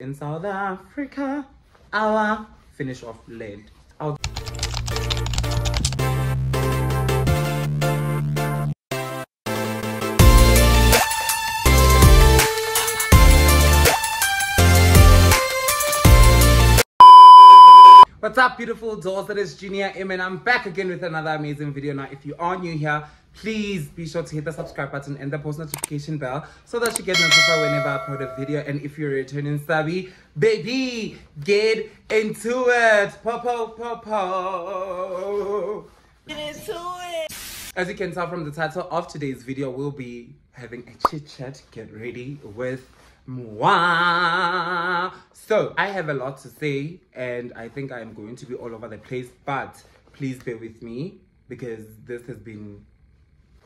in South Africa. Our finish off lead. What's up, beautiful dolls? That is Junior M, and I'm back again with another amazing video. Now, if you are new here, please be sure to hit the subscribe button and the post notification bell so that you get notified whenever I upload a video. And if you're a returning subby, baby, get into it. Popo, popo. Get into it. As you can tell from the title of today's video, we'll be having a chit chat. Get ready with moi. So, I have a lot to say, and I think I am going to be all over the place, but please bear with me because this has been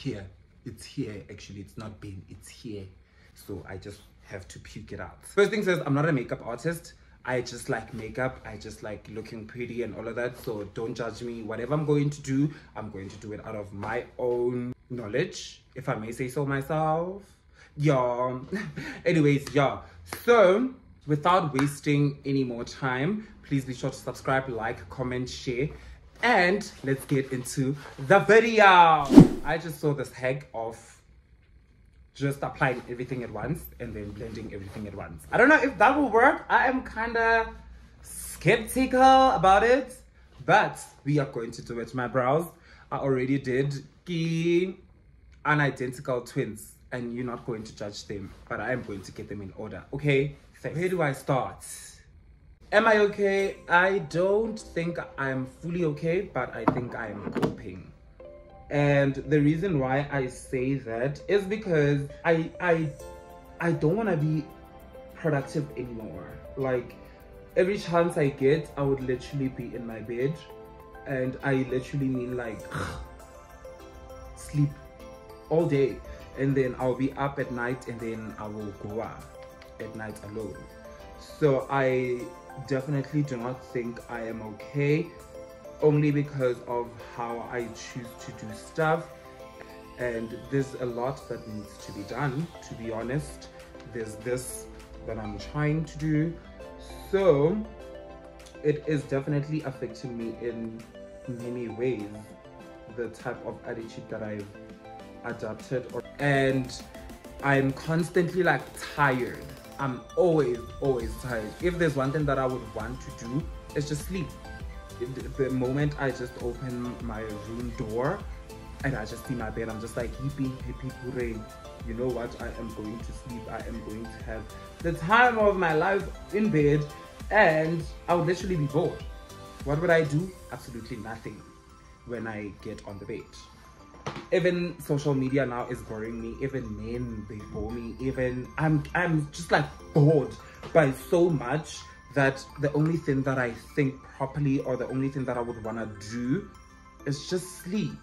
here. It's here, actually. It's not been, it's here. So, I just have to puke it out. First thing says, I'm not a makeup artist. I just like makeup. I just like looking pretty and all of that. So don't judge me. Whatever I'm going to do, I'm going to do it out of my own knowledge, if I may say so myself. Yeah. Anyways, yeah. So without wasting any more time, please be sure to subscribe, like, comment, share. And let's get into the video. I just saw this hack of just applying everything at once and then blending everything at once. I don't know if that will work. I am kind of skeptical about it, but we are going to do it. My brows, I already did ki unidentical twins and you're not going to judge them, but I am going to get them in order. Okay, Thanks. where do I start? Am I okay? I don't think I'm fully okay, but I think I am coping. And the reason why I say that is because I I I don't want to be productive anymore. Like every chance I get, I would literally be in my bed, and I literally mean like sleep all day, and then I'll be up at night, and then I will go out at night alone. So I definitely do not think I am okay only because of how I choose to do stuff. And there's a lot that needs to be done, to be honest. There's this that I'm trying to do. So it is definitely affecting me in many ways, the type of attitude that I've adopted. And I'm constantly like tired. I'm always, always tired. If there's one thing that I would want to do, it's just sleep the moment I just open my room door and I just see my bed, I'm just like, hippie, hippie, hooray. You know what? I am going to sleep. I am going to have the time of my life in bed and I would literally be bored. What would I do? Absolutely nothing when I get on the bed. Even social media now is boring me. Even men, they bore me. Even I'm, I'm just like bored by so much that the only thing that I think properly or the only thing that I would want to do is just sleep.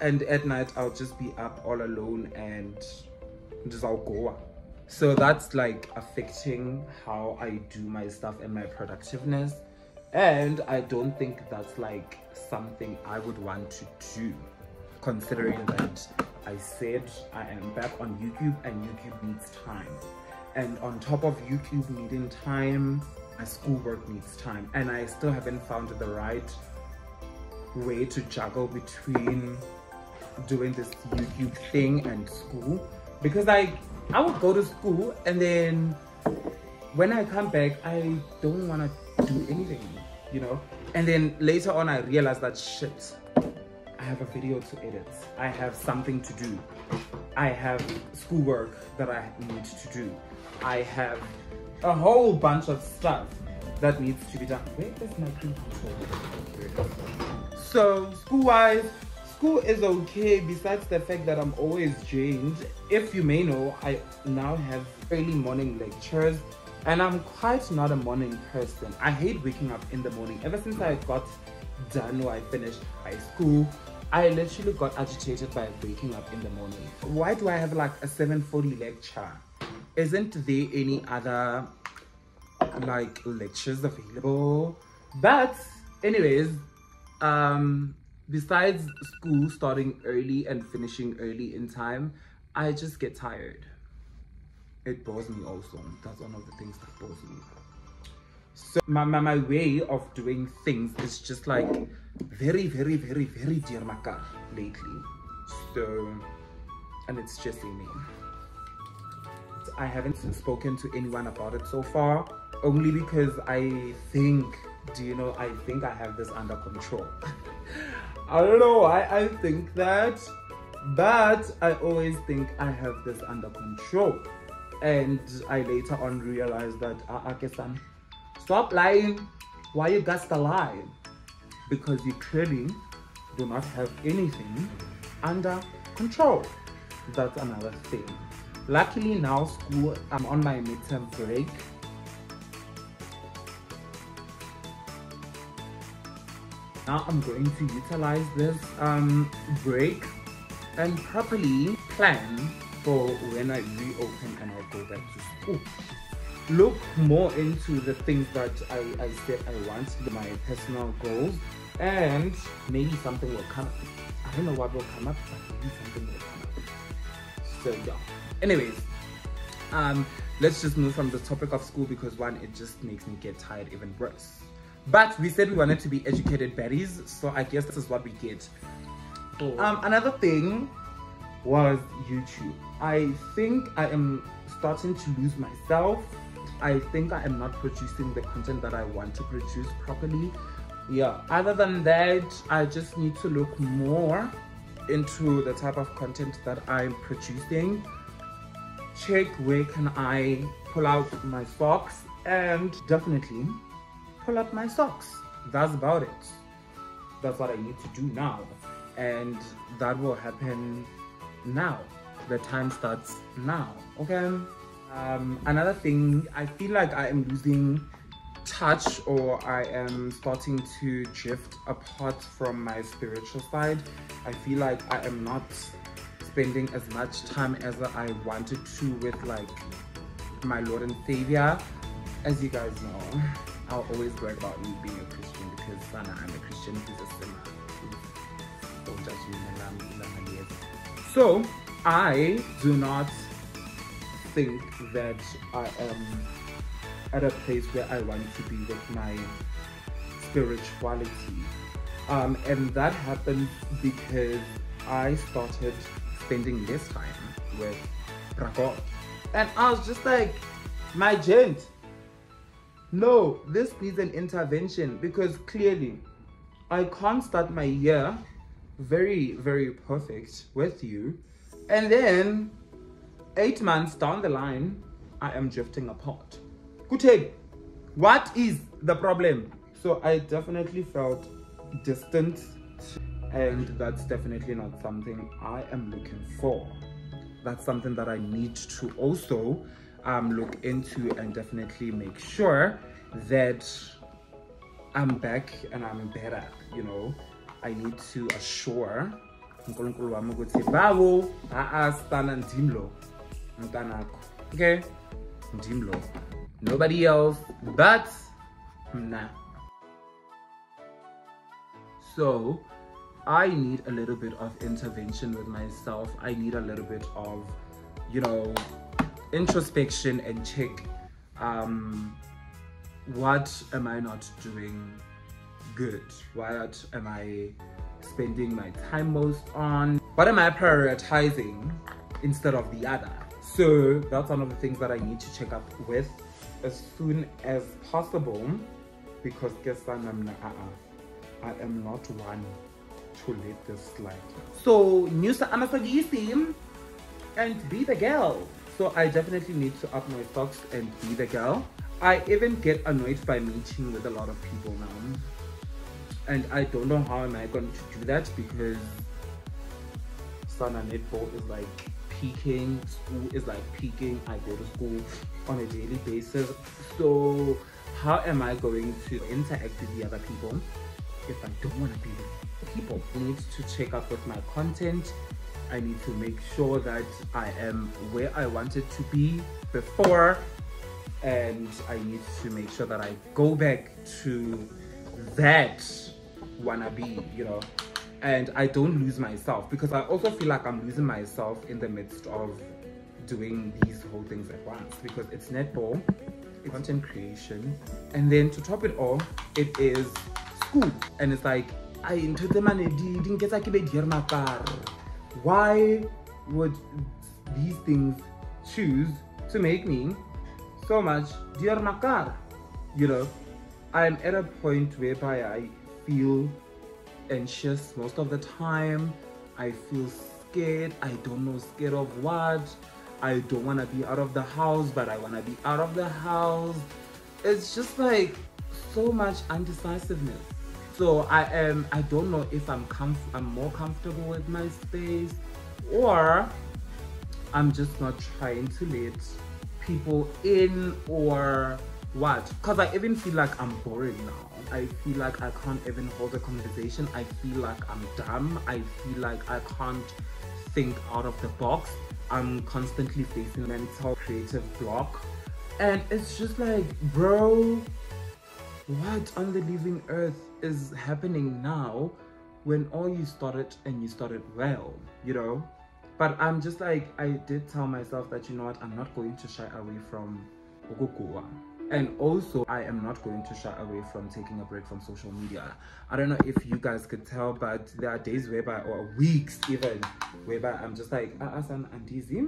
And at night, I'll just be up all alone and just I'll go. So that's like affecting how I do my stuff and my productiveness. And I don't think that's like something I would want to do, considering that I said I am back on YouTube and YouTube needs time. And on top of YouTube needing time, my schoolwork needs time. And I still haven't found the right way to juggle between doing this YouTube thing and school. Because I I would go to school and then when I come back I don't want to do anything you know? And then later on I realized that shit I have a video to edit I have something to do I have schoolwork that I need to do I have a whole bunch of stuff that needs to be done. Where is my cream control? So school-wise, school is okay besides the fact that I'm always drained. If you may know, I now have early morning lectures and I'm quite not a morning person. I hate waking up in the morning. Ever since I got done or I finished high school, I literally got agitated by waking up in the morning. Why do I have like a 7.40 lecture? Isn't there any other like lectures available? But anyways, um, besides school starting early and finishing early in time, I just get tired. it bores me also. That's one of the things that bores me. So my, my, my way of doing things is just like very, very, very, very dear maka lately. So, and it's just me. I haven't spoken to anyone about it so far, only because I think, do you know, I think I have this under control. I don't know why I think that, but I always think I have this under control. And I later on realized that, ah, uh, uh, stop lying. Why you to lie? Because you clearly do not have anything under control. That's another thing. Luckily now school, I'm on my midterm break. Now I'm going to utilize this um, break and properly plan for when I reopen and I'll go back to school. Look more into the things that I, I said I want, my personal goals, and maybe something will come up. I don't know what will come up, but maybe something will come up. So yeah anyways um let's just move from the topic of school because one it just makes me get tired even worse but we said we wanted to be educated baddies so i guess this is what we get oh. um another thing was youtube i think i am starting to lose myself i think i am not producing the content that i want to produce properly yeah other than that i just need to look more into the type of content that i'm producing check where can I pull out my socks and definitely pull up my socks. That's about it. That's what I need to do now. And that will happen now. The time starts now, okay? Um, another thing, I feel like I am losing touch or I am starting to drift apart from my spiritual side. I feel like I am not spending as much time as I wanted to with like my Lord and Savior. As you guys know, I'll always brag about me being a Christian because Sana, I'm a Christian who's a sinner. Don't judge me, So I do not think that I am at a place where I want to be with my spirituality. Um, and that happened because I started spending less time with Rako. And I was just like, my gent, no, this needs an intervention because clearly I can't start my year very, very perfect with you. And then eight months down the line, I am drifting apart. Kuteg, what is the problem? So I definitely felt distant and that's definitely not something I am looking for. That's something that I need to also um, look into and definitely make sure that I'm back and I'm better, you know. I need to assure okay nobody else but mna so I need a little bit of intervention with myself. I need a little bit of, you know, introspection and check um, what am I not doing good? What am I spending my time most on? What am I prioritizing instead of the other? So that's one of the things that I need to check up with as soon as possible because guess what? Ah, ah, I am not one to let this slide. So Nusa Amasagisi and be the girl. So I definitely need to up my socks and be the girl. I even get annoyed by meeting with a lot of people now. And I don't know how am I going to do that because Sana Netball is like peaking, school is like peaking. I go to school on a daily basis. So how am I going to interact with the other people if I don't want to be with people. I need to check up with my content. I need to make sure that I am where I wanted to be before and I need to make sure that I go back to that wanna you know, and I don't lose myself because I also feel like I'm losing myself in the midst of doing these whole things at once because it's netball, it's content creation, and then to top it all, it is school. And it's like, I entered the money, didn't get why would these things choose to make me so much dear makar? You know, I'm at a point whereby I feel anxious most of the time. I feel scared. I don't know scared of what. I don't want to be out of the house, but I want to be out of the house. It's just like so much undecisiveness. So I am, I don't know if I'm comf I'm more comfortable with my space or I'm just not trying to let people in or what because i even feel like i'm boring now i feel like i can't even hold a conversation. I feel like i'm dumb. I feel like i can't think out of the box. I'm constantly facing mental creative block. And it's just like bro what on the living earth is happening now when all you started and you started well you know? But i'm just like i did tell myself that you know what? I'm not going to shy away from Ogogoa. And also, I am not going to shy away from taking a break from social media. I don't know if you guys could tell, but there are days whereby, or weeks even, whereby I'm just like, ah, Asan and Dizzy,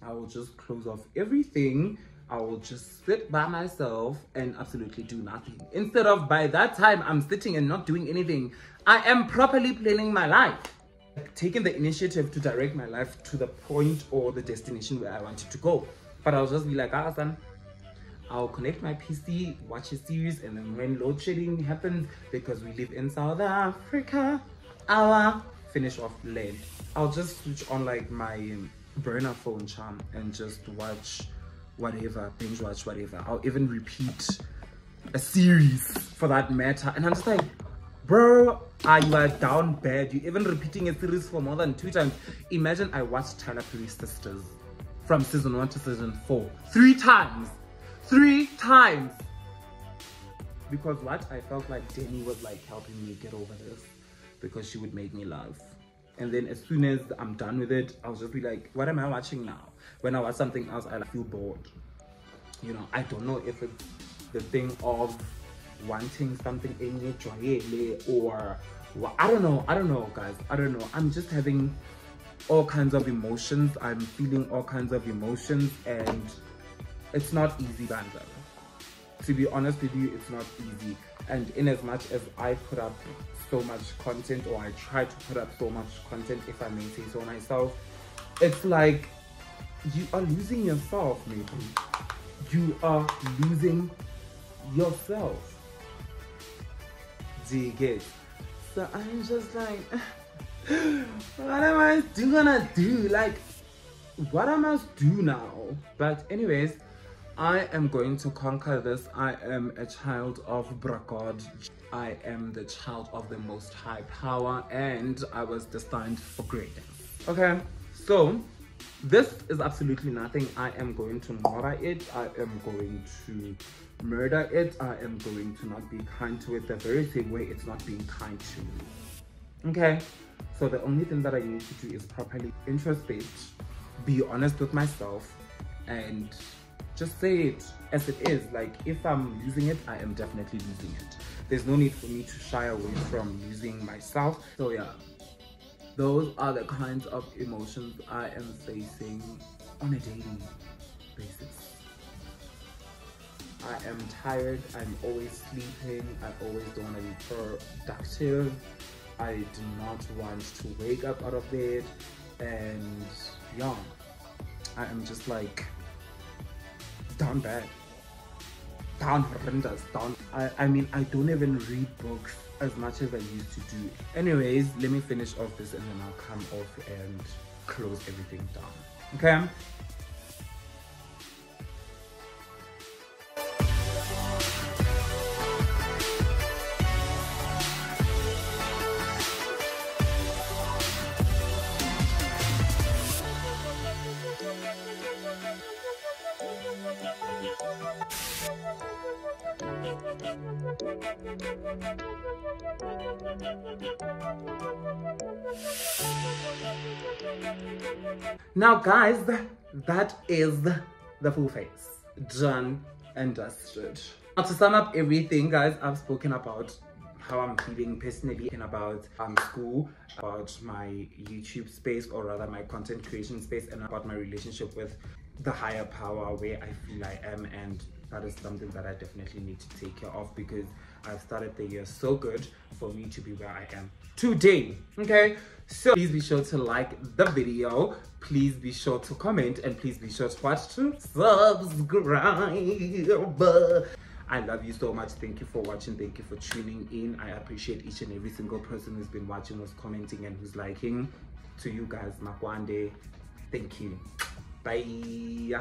I will just close off everything. I will just sit by myself and absolutely do nothing. Instead of by that time, I'm sitting and not doing anything. I am properly planning my life. Taking the initiative to direct my life to the point or the destination where I wanted to go. But I'll just be like, ah, Asan, I'll connect my PC, watch a series, and then when load shedding happens, because we live in South Africa, I'll finish off LED. I'll just switch on like my burner phone charm and just watch whatever, binge watch whatever. I'll even repeat a series for that matter. And I'm just like, bro, ah, you are down bad. You're even repeating a series for more than two times. Imagine I watched Tyler Perry Sisters from season one to season four, three times three times. Because what? I felt like Denny was like helping me get over this because she would make me laugh. And then as soon as I'm done with it, I'll just be like, what am I watching now? When I watch something else, I feel bored. You know, I don't know if it's the thing of wanting something in your or well, I don't know. I don't know, guys. I don't know. I'm just having all kinds of emotions. I'm feeling all kinds of emotions and it's not easy, Banza. To be honest with you, it's not easy. And in as much as I put up so much content, or I try to put up so much content, if I may say so myself, it's like you are losing yourself, maybe. You are losing yourself. Do you get? So I'm just like, what am I do gonna do? Like, what am I do now? But anyways, I am going to conquer this. I am a child of Brakod. I am the child of the most high power and I was destined for greatness. Okay, so this is absolutely nothing. I am going to murder it. I am going to murder it. I am going to not be kind to it the very same way it's not being kind to me. Okay, so the only thing that I need to do is properly introspect, be honest with myself, and just say it as it is. Like if I'm losing it, I am definitely losing it. There's no need for me to shy away from losing myself. So yeah, those are the kinds of emotions I am facing on a daily basis. I am tired, I'm always sleeping, I always don't want to be productive. I do not want to wake up out of bed and yeah, I am just like down bad. Down horrendous. Down. I, I mean, I don't even read books as much as I used to do. Anyways, let me finish off this and then I'll come off and close everything down. Okay? Now guys, that is the full face. Done and dusted. Now to sum up everything guys, I've spoken about how I'm feeling personally and about um, school, about my YouTube space or rather my content creation space and about my relationship with the higher power where I feel I am and that is something that I definitely need to take care of because I've started the year so good for me to be where I am today. Okay, so please be sure to like the video. Please be sure to comment and please be sure to watch to subscribe. I love you so much. Thank you for watching. Thank you for tuning in. I appreciate each and every single person who's been watching, who's commenting, and who's liking. To you guys, Makwande, thank you. Bye.